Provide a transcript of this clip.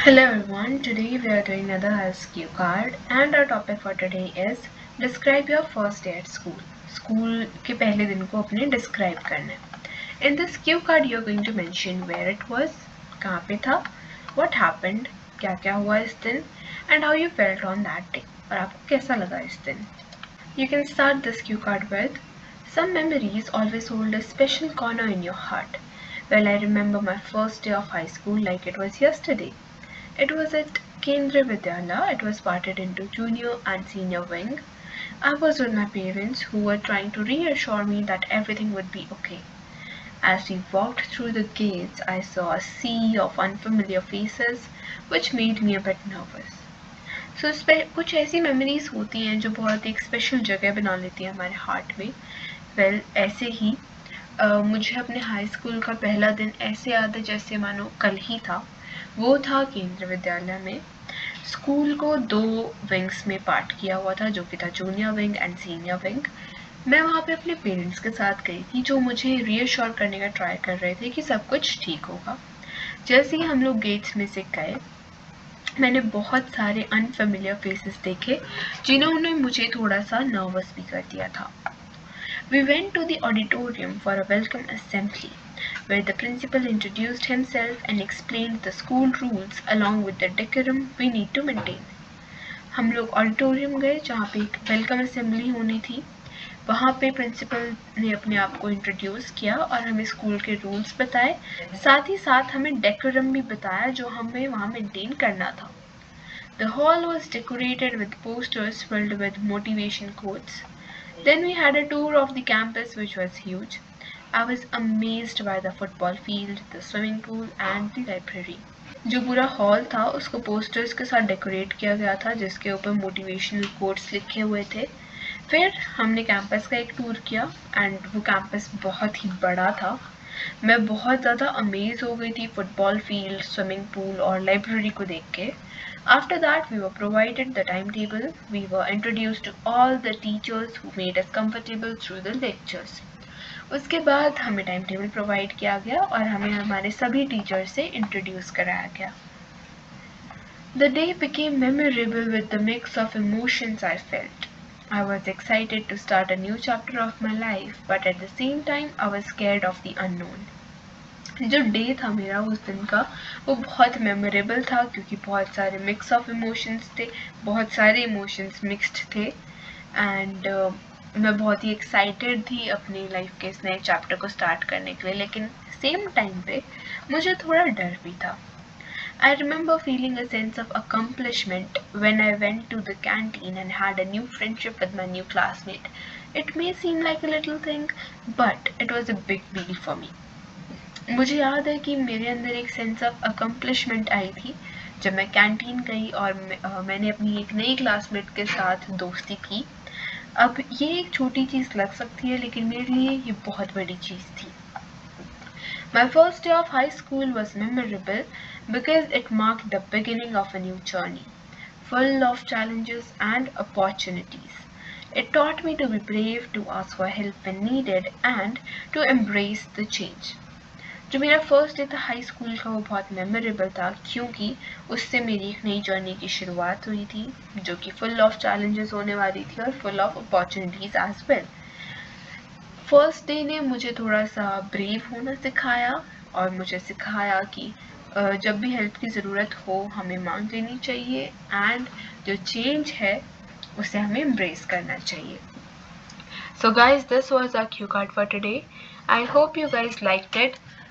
Hello everyone, today we are doing another SQ card and our topic for today is describe your first day at school. School के पहले दिन को अपने describe करना है. In this cue card you are going to mention where it was, कहाँ पे था, what happened, क्या क्या हुआ इस दिन and how you felt on that day और आपको कैसा लगा इस दिन. You can start this cue card with some memories always hold a special corner in your heart. Well, I remember my first day of high school like it was yesterday. It was at Kendra Vidyala. It was parted into junior and senior wing. I was with my parents who were trying to reassure me that everything would be okay. As we walked through the gates, I saw a sea of unfamiliar faces which made me a bit nervous. So so, इस पर कुछ ऐसी memories होती हैं जो बहुत एक special जगह बना लेती हैं हमारे हार्ट में वेल well, ऐसे ही uh, मुझे अपने हाई स्कूल का पहला दिन ऐसे याद है जैसे मानो कल ही था वो था केंद्र विद्यालय में। स्कूल को दो विंग्स में पार्ट किया हुआ था जो कि था junior wing and senior wing. मैं वहाँ पे अपने पेरेंट्स के साथ गई थी जो मुझे रीअश्योर करने का ट्राई कर रहे थे कि सब कुछ ठीक होगा। जैसे ही हम लोग गेट्स में से गए मैंने बहुत सारे अनफेमिलियर फेसेस देखे जिन्होंने मुझे थोड़ा सा नर्वस भी कर दिया था। We went to the auditorium for a welcome assembly, where the principal introduced himself and explained the school rules along with the decorum we need to maintain. हम लोग ऑडिटोरियम गए, जहाँ पे एक वेलकम असेंबली होनी थी। वहाँ पे प्रिंसिपल ने अपने आप को इंट्रोड्यूस किया और हमें स्कूल के रूल्स बताए। साथ ही साथ हमें डेकोरम भी बताया जो हमें वहाँ मेंटेन करना था। The hall was decorated with posters filled with motivation quotes then we had a tour of the campus which was huge I was amaze by the football field the swimming pool and the library जो पूरा hall था, उसको posters के साथ decorate किया गया था, जिसके ऊपर मोटिवेशनल कोर्ट्स लिखे हुए थे। फिर हमने कैंपस का एक टूर किया एंड वो कैंपस बहुत ही बड़ा था। मैं बहुत ज़्यादा अमेज हो गई थी फुटबॉल फ़ील्ड स्विमिंग पूल और लाइब्रेरी को देख के। After that we were provided the time table we were introduced all the teachers who made us comfortable through the lectures उसके बाद हमें टाइम टेबल प्रोवाइड किया गया और हमें हमारे सभी टीचर से इंट्रोड्यूस कराया गया। The day became memorable with the mix of emotions I felt I was excited to start a new chapter of my life but at the same time I was scared of the unknown जो day था मेरा उस दिन का वो बहुत memorable था क्योंकि बहुत सारे मिक्स ऑफ़ इमोशंस थे बहुत सारे इमोशंस मिक्सड थे। एंड uh, मैं बहुत ही एक्साइटेड थी अपनी लाइफ के इस नए चैप्टर को स्टार्ट करने के लिए, लेकिन सेम टाइम पे मुझे थोड़ा डर भी था। I remember feeling a sense of accomplishment when I went to the canteen and had a new friendship with my new classmate it may seem like a little thing but it was a big deal for me मुझे याद है कि मेरे अंदर एक sense of accomplishment आई थी। जब मैं कैंटीन गई और मैंने अपनी एक नई क्लासमेट के साथ दोस्ती की अब ये एक छोटी चीज़ लग सकती है, लेकिन मेरे लिए ये बहुत बड़ी चीज़ थी। My first day of high school was memorable because it mark the beginning of a new journey full of challenges and opportunities it taught me to be brave to ask for help needed and to embrace the change जो मेरा first day था high school का वो बहुत memorable था, क्योंकि उससे मेरी एक नई जर्नी की शुरुआत हुई थी, जो कि फुल ऑफ़ चैलेंजेस होने वाली थी और full of opportunities as well first day ने मुझे थोड़ा सा ब्रेव होना सिखाया और मुझे सिखाया कि जब भी हेल्प की ज़रूरत हो हमें मांग लेनी चाहिए एंड जो चेंज है, उसे हमें एम्ब्रेस करना चाहिए। So guys this was our cue card for today I hope you guys like it